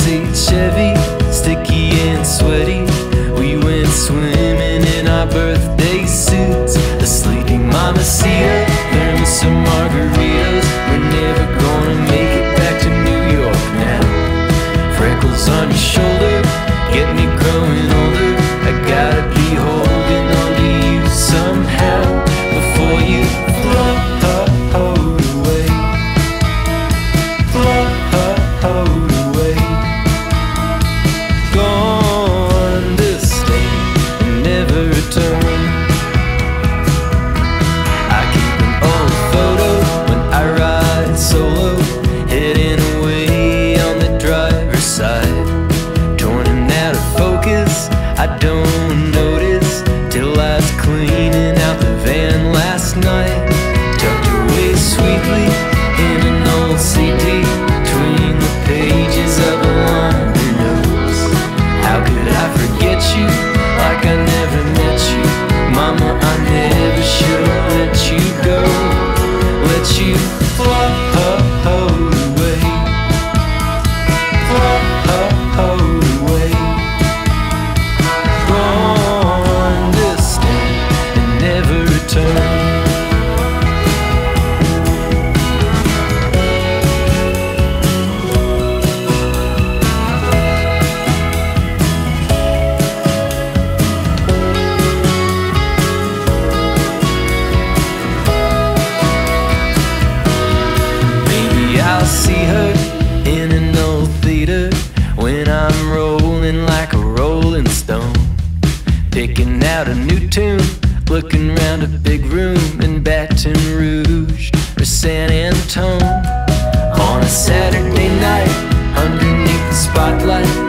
backseat Chevy, sticky and sweaty. Picking out a new tune, looking round a big room in Baton Rouge or San Antone. On a Saturday night, underneath the spotlight,